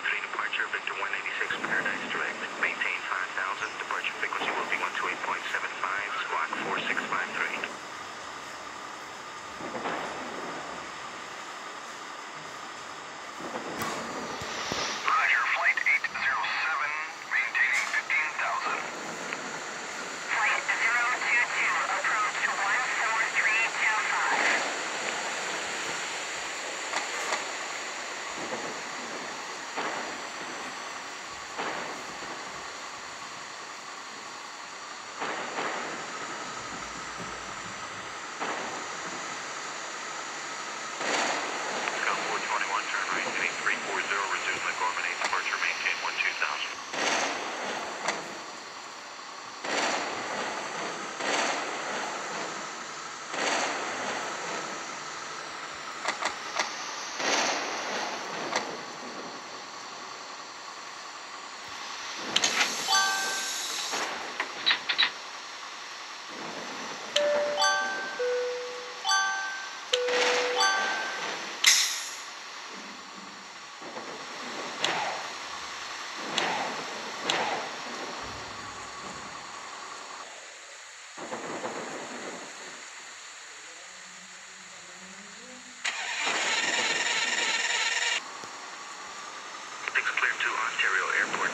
departure, Victor 186 Paradise Direct. Maintain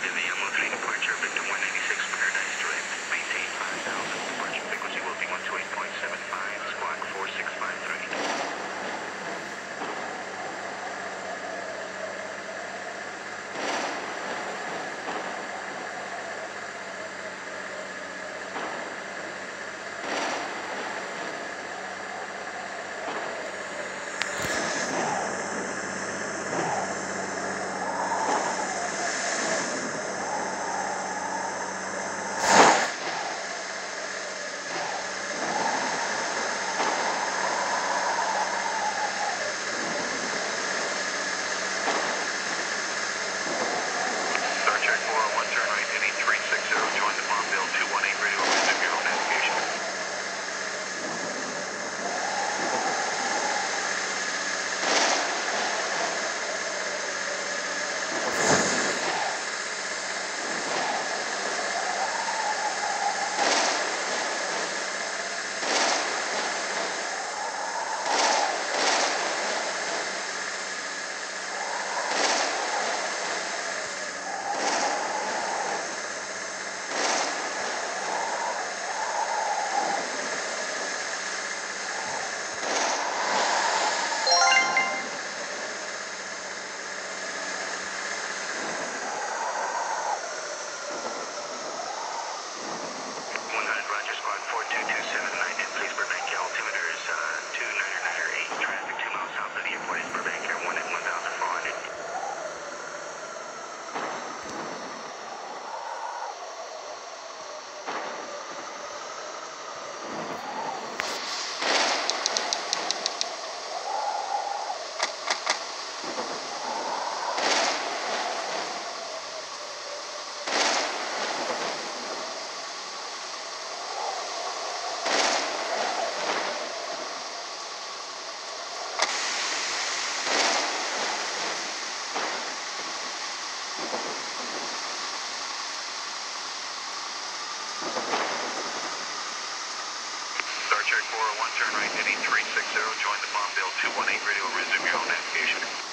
Vivian, low 3 departure, Victor 196. one, turn right, heading 360, join the Bombville 218 radio, resume your own navigation.